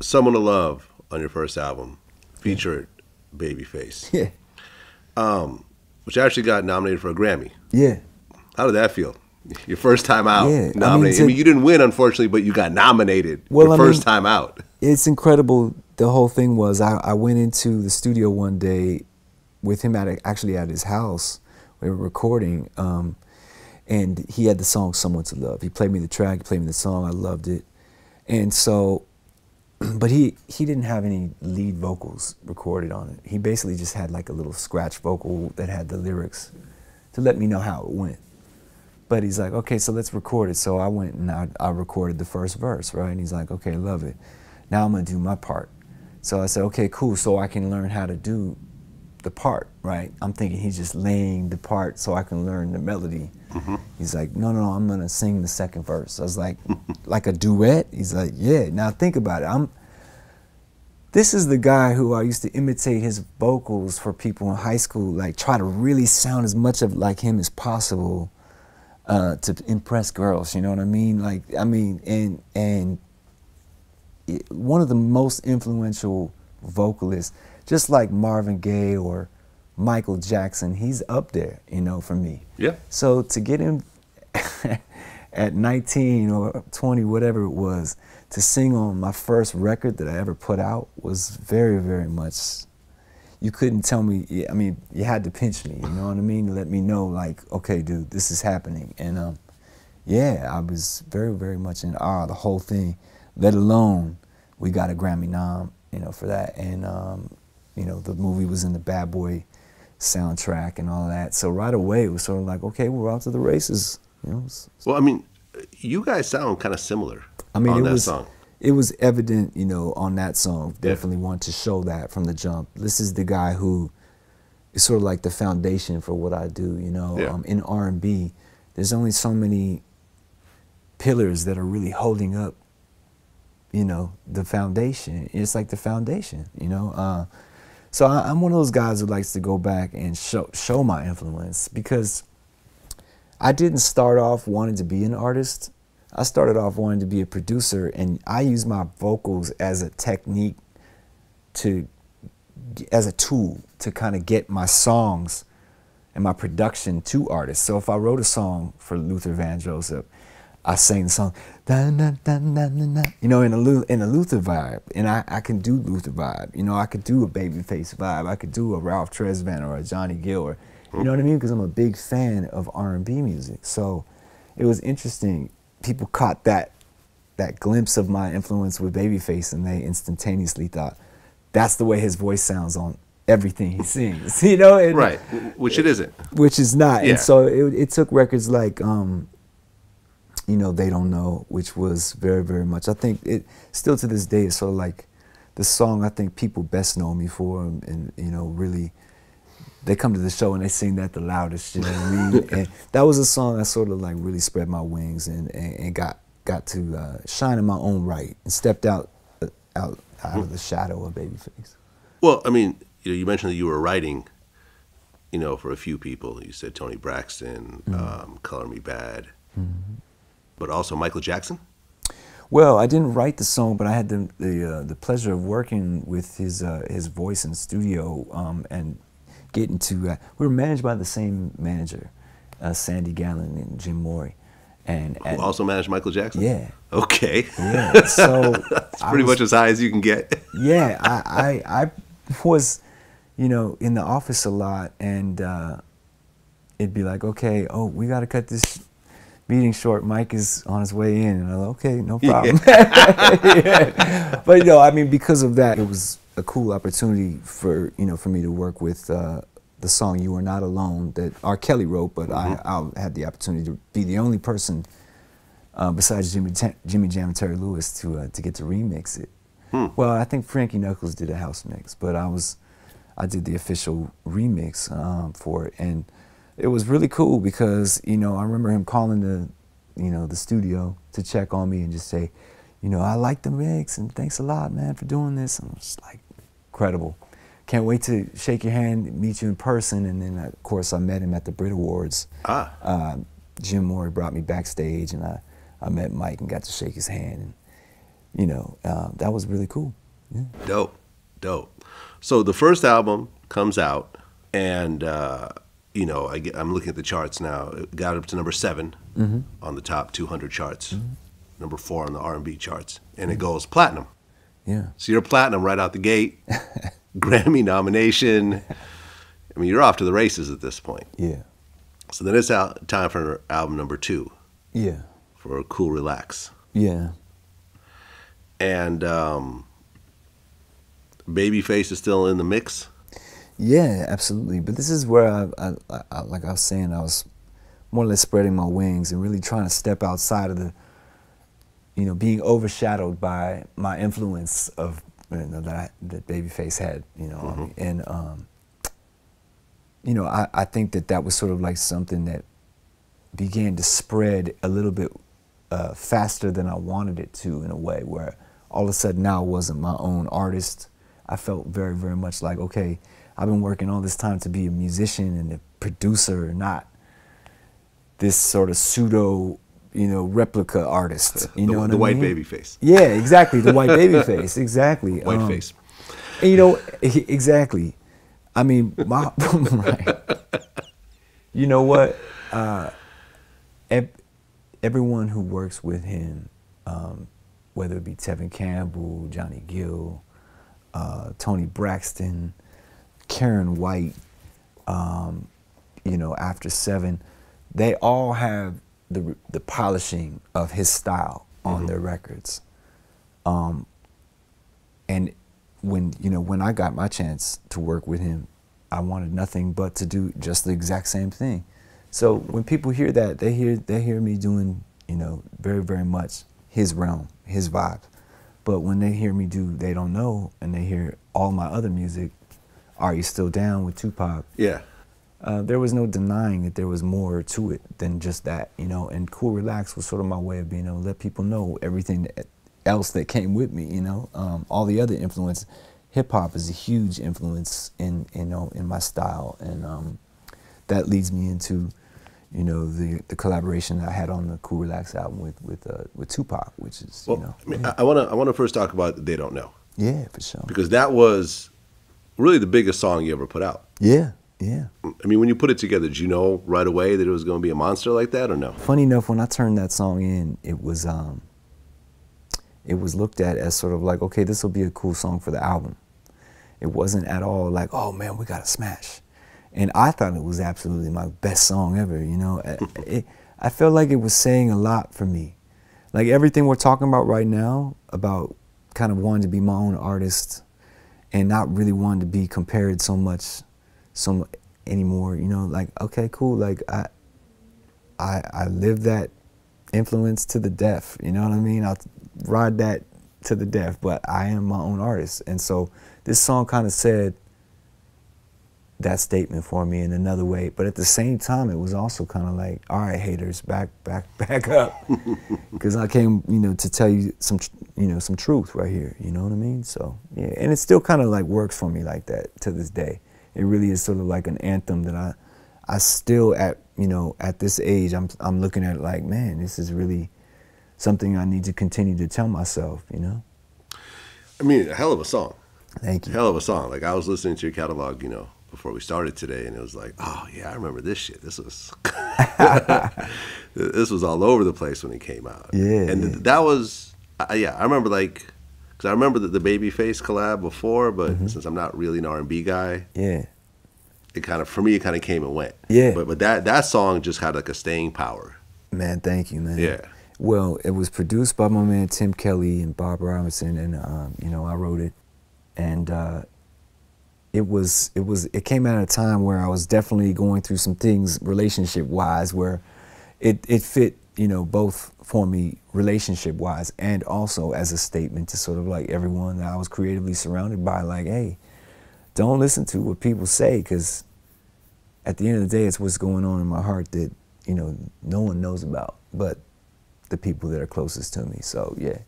Someone to Love on your first album featured Babyface, Yeah. Um, which actually got nominated for a Grammy. Yeah. How did that feel? Your first time out, Yeah, I mean, nominated. I mean, you didn't win, unfortunately, but you got nominated. Well, your I first mean- time out. It's incredible. The whole thing was I, I went into the studio one day with him at a, actually at his house. We were recording, um, and he had the song "Someone to Love." He played me the track, he played me the song. I loved it, and so, but he he didn't have any lead vocals recorded on it. He basically just had like a little scratch vocal that had the lyrics to let me know how it went. But he's like, okay, so let's record it. So I went and I, I recorded the first verse, right? And he's like, okay, love it. Now I'm gonna do my part. So I said, okay, cool. So I can learn how to do the part, right? I'm thinking he's just laying the part so I can learn the melody. He's like, no, no, no, I'm gonna sing the second verse. I was like, like a duet? He's like, yeah. Now think about it. I'm. This is the guy who I used to imitate his vocals for people in high school, like try to really sound as much of like him as possible uh, to impress girls. You know what I mean? Like, I mean, and and it- one of the most influential vocalists, just like Marvin Gaye or Michael Jackson, he's up there. You know, for me. Yeah. So to get him at 19 or 20, whatever it was, to sing on my first record that I ever put out was very, very much. You couldn't tell me. I mean, you had to pinch me. You know what I mean? To let me know, like, okay, dude, this is happening. And um, yeah, I was very, very much in awe. The whole thing. Let alone we got a Grammy nom, you know, for that. And um, you know, the movie was in the Bad Boy soundtrack and all that. So right away it was sort of like, okay, we're out to the races. You know, Well, I mean, you guys sound kind of similar I mean, on it that was song. it was evident, you know, on that song. Yeah. Definitely want to show that from the jump. This is the guy who is sort of like the foundation for what I do. You know, Yeah. um, in R and B, there's only so many pillars that are really holding up. You know, the foundation. It's like the foundation. You know. Uh, so I, I'm one of those guys who likes to go back and show show my influence because I didn't start off wanting to be an artist. I started off wanting to be a producer, and I use my vocals as a technique to, as a tool to kind of get my songs and my production to artists. So if I wrote a song for Luther Vandross, I sang the song, you know, in a in a Luther vibe, and I, I can do Luther vibe. You know, I could do a Babyface vibe. I could do a Ralph Tresvant or a Johnny Gill, or you know what I mean? Because I'm a big fan of R&B music. So it was interesting. People caught that that glimpse of my influence with Babyface, and they instantaneously thought that's the way his voice sounds on everything he sings. You know, and, Right, which it isn't. which is not. Yeah. And so it, it took records like, um, you know, They Don't Know, which was very, very much. I think it still to this day is sort of like the song I think people best know me for, and, and you know, really. They come to the show and they sing that the loudest, you know what I mean? and that was a song I sort of like really spread my wings and, and, and got got to uh, shine in my own right and stepped out uh, out out of the shadow of Babyface. Well, I mean, you, know, you mentioned that you were writing, you know, for a few people. You said Toni Braxton, Mm-hmm. um, Color Me Badd, but also Michael Jackson. Well, I didn't write the song, but I had the the, uh, the pleasure of working with his uh, his voice in the studio um, and getting to. Uh, we were managed by the same manager, uh, Sandy Gallin and Jim Morey, and, Who and also managed Michael Jackson. yeah, Okay. yeah. So It's pretty was- much as high as you can get. yeah, I, I, I was, you know, in the office a lot, and uh, it'd be like, okay, oh, we got to cut this meeting short. Mike is on his way in, and I'm like, okay, no problem. Yeah. But you know, I mean, because of that, it was a cool opportunity for you know for me to work with. Uh, the song "You Are Not Alone" that R. Kelly wrote, but I, I had the opportunity to be the only person uh, besides Jimmy Jimmy Jam and Terry Lewis to uh, to get to remix it. Well, I think Frankie Knuckles did a house mix, but I was I did the official remix um, for it, and it was really cool because you know I remember him calling the you know the studio to check on me and just say, you know, I like the mix and thanks a lot, man, for doing this. And I was like, incredible. Can't wait to shake your hand, meet you in person, and then of course I met him at the Brit Awards Ah. uh, Jim Morey brought me backstage, and I, I met Mike and got to shake his hand. And you know, uh, that was really cool. Yeah. Dope, dope. So the first album comes out, and uh, you know, I, I'm looking at the charts now. It got up to number 7 Mm-hmm. on the top 200 charts, number four on the R&B charts, and it goes platinum. Yeah. So you're platinum right out the gate, Grammy nomination. I mean, you're off to the races at this point. Yeah. So then it's out time for album number two Yeah. for Cool Relax, Yeah. and um, Babyface is still in the mix. Yeah, absolutely. But this is where I, I, I, like I was saying, I was more or less spreading my wings and really trying to step outside of the, you know, being overshadowed by my influence of you know, that I, that Babyface had, you know, on me. and um, you know, I, I think that that was sort of like something that began to spread a little bit uh, faster than I wanted it to, in a way where all of a sudden now I wasn't my own artist. I felt very, very much like, okay, I've been working all this time to be a musician and a producer, not this sort of pseudo, you know, replica artist. You the, know what the I white mean? baby face. Yeah, exactly. The white baby face. Exactly. White Um, face. and, you know, exactly. I mean, my, right. You know what? Uh, ev- everyone who works with him, um, whether it be Tevin Campbell, Johnny Gill, uh, Toni Braxton, Karyn White, um, you know, after seven, they all have the the polishing of his style on their records. Um, and when you know when I got my chance to work with him, I wanted nothing but to do just the exact same thing. So when people hear that, they hear they hear me doing you know very very much his realm, his vibe. But when they hear me do, they don't know, and they hear all my other music. Are you still down with Tupac? Yeah. uh, there was no denying that there was more to it than just that, you know. And Cool Relax was sort of my way of being able to let people know everything that, else that came with me, you know. Um, all the other influence, hip hop is a huge influence in, you know, in my style, and um, that leads me into, you know, the the collaboration I had on the Cool Relax album with with uh, with Tupac, which is, Well, you know, I mean, I want to I want to first talk about they don't know yeah, for sure, because that was really the biggest song you ever put out. yeah, yeah. I mean, when you put it together, did you know right away that it was going to be a monster like that, or no? funny enough, when I turned that song in, it was um, it was looked at as sort of like, okay, this will be a cool song for the album. It wasn't at all like, oh man, we got to smash. And I thought it was absolutely my best song ever. You know, it, it, I felt like it was saying a lot for me. Like everything we're talking about right now about kind of wanting to be my own artist and not really wanting to be compared so much, so anymore. You know, like okay, cool. Like I, I I live that influence to the death. You know what I mean? I'll ride that to the death. But I am my own artist, and so this song kind of said that statement for me in another way. But at the same time, it was also kind of like, all right, haters, back, back, back up, because I came, you know, to tell you some, you know, some truth right here. You know what I mean? So yeah, and it still kind of like works for me like that to this day. It really is sort of like an anthem that I, I still at, you know, at this age, I'm, I'm looking at it like, man, this is really something I need to continue to tell myself. You know? I mean, a hell of a song. Thank you. Hell of a song. Like I was listening to your catalog, you know, before we started today, and it was like, oh yeah, I remember this shit. This was this was all over the place when it came out. Yeah, and th- that was uh, yeah. I remember like because I remember the, the Babyface collab before, but Mm-hmm. since I'm not really an R&B guy, Yeah. it kind of for me it kind of came and went. Yeah. But but that that song just had like a staying power. Man, thank you, man. Yeah. Well, it was produced by my man Tim Kelley and Bob Robinson, and um, you know I wrote it, and uh, it was it was it came out at a time where I was definitely going through some things relationship wise, where it it fit you know both for me relationship wise and also as a statement to sort of like everyone that I was creatively surrounded by, like, hey, don't listen to what people say, because at the end of the day, it's what's going on in my heart that you know no one knows about, but the people that are closest to me. So yeah.